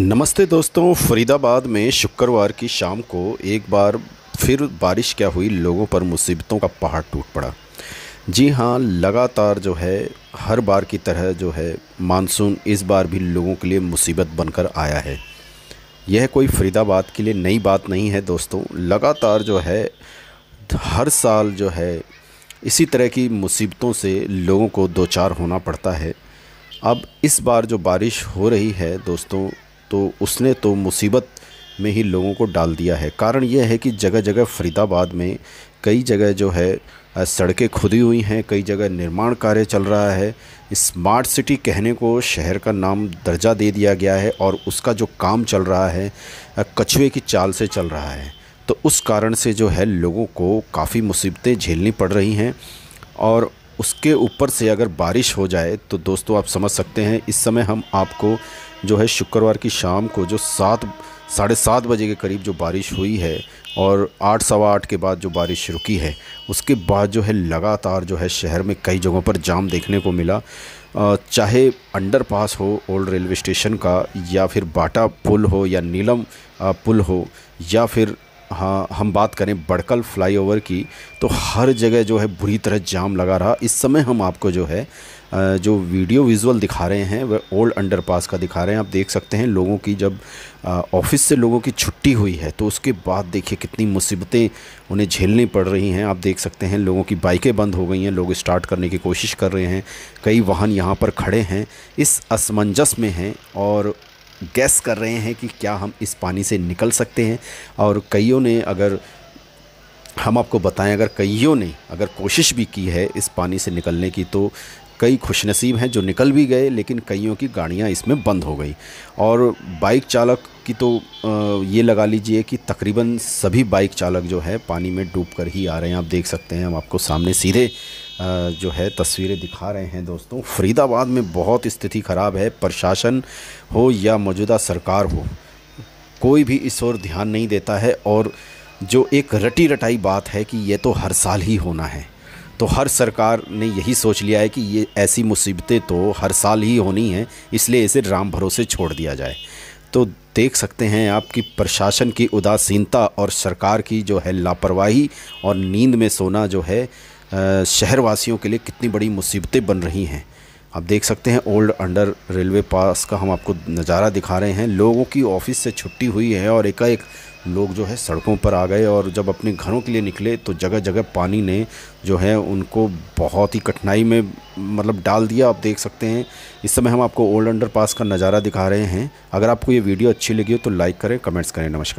नमस्ते दोस्तों, फरीदाबाद में शुक्रवार की शाम को एक बार फिर बारिश क्या हुई? लोगों पर मुसीबतों का पहाड़ टूट पड़ा। जी हाँ लगातार जो है, हर बार की तरह जो है, मानसून इस बार भी लोगों के लिए मुसीबत बनकर आया है। यह कोई फरीदाबाद के लिए नई बात नहीं है दोस्तों। लगातार जो है, हर साल जो है, इसी तरह की मुसीबतों से लोगों को दो चार होना पड़ता है। अब इस बार जो बारिश हो रही है दोस्तों तो उसने तो मुसीबत में ही लोगों को डाल दिया है। कारण यह है कि जगह जगह फरीदाबाद में कई जगह जो है सड़कें खुदी हुई हैं, कई जगह निर्माण कार्य चल रहा है। स्मार्ट सिटी कहने को शहर का नाम दर्जा दे दिया गया है और उसका जो काम चल रहा है कछुए की चाल से चल रहा है। तो उस कारण से जो है लोगों को काफ़ी मुसीबतें झेलनी पड़ रही हैं और उसके ऊपर से अगर बारिश हो जाए तो दोस्तों आप समझ सकते हैं, इस समय हम आपको जो है शुक्रवार की शाम को जो सात, साढ़े सात बजे के करीब जो बारिश हुई है और आठ, सवा आठ के बाद जो बारिश रुकी है, उसके बाद जो है लगातार जो है शहर में कई जगहों पर जाम देखने को मिला। चाहे अंडर पास हो ओल्ड रेलवे स्टेशन का या फिर बाटा पुल हो या नीलम पुल हो या फिर हाँ हम बात करें बड़कल फ्लाईओवर की तो हर जगह जो है बुरी तरह जाम लगा रहा। इस समय हम आपको जो है जो वीडियो विजुअल दिखा रहे हैं वह ओल्ड अंडरपास का दिखा रहे हैं। आप देख सकते हैं लोगों की जब ऑफ़िस से लोगों की छुट्टी हुई है तो उसके बाद देखिए कितनी मुसीबतें उन्हें झेलनी पड़ रही हैं। आप देख सकते हैं लोगों की बाइकें बंद हो गई हैं, लोग स्टार्ट करने की कोशिश कर रहे हैं। कई वाहन यहाँ पर खड़े हैं, इस असमंजस में हैं और गैस कर रहे हैं कि क्या हम इस पानी से निकल सकते हैं। और कईयों ने अगर हम आपको बताएँ, अगर कईयों ने अगर कोशिश भी की है इस पानी से निकलने की तो कई खुशनसीब हैं जो निकल भी गए, लेकिन कईयों की गाड़ियाँ इसमें बंद हो गई। और बाइक चालक की तो ये लगा लीजिए कि तकरीबन सभी बाइक चालक जो है पानी में डूब कर ही आ रहे हैं। आप देख सकते हैं, हम आपको सामने सीधे जो है, तस्वीरें दिखा रहे हैं दोस्तों। फरीदाबाद में बहुत स्थिति ख़राब है, प्रशासन हो या मौजूदा सरकार हो, कोई भी इस ओर ध्यान नहीं देता है और जो एक रटी रटाई बात है कि ये तो हर साल ही होना है तो हर सरकार ने यही सोच लिया है कि ये ऐसी मुसीबतें तो हर साल ही होनी हैं, इसलिए इसे राम भरोसे छोड़ दिया जाए। तो देख सकते हैं आपकी प्रशासन की उदासीनता और सरकार की जो है लापरवाही और नींद में सोना जो है शहरवासियों के लिए कितनी बड़ी मुसीबतें बन रही हैं। आप देख सकते हैं, ओल्ड अंडर रेलवे पास का हम आपको नज़ारा दिखा रहे हैं। लोगों की ऑफ़िस से छुट्टी हुई है और एकाएक लोग जो है सड़कों पर आ गए और जब अपने घरों के लिए निकले तो जगह जगह पानी ने जो है उनको बहुत ही कठिनाई में मतलब डाल दिया। आप देख सकते हैं, इस समय हम आपको ओल्ड अंडर पास का नज़ारा दिखा रहे हैं। अगर आपको ये वीडियो अच्छी लगी हो तो लाइक करें, कमेंट्स करें। नमस्कार।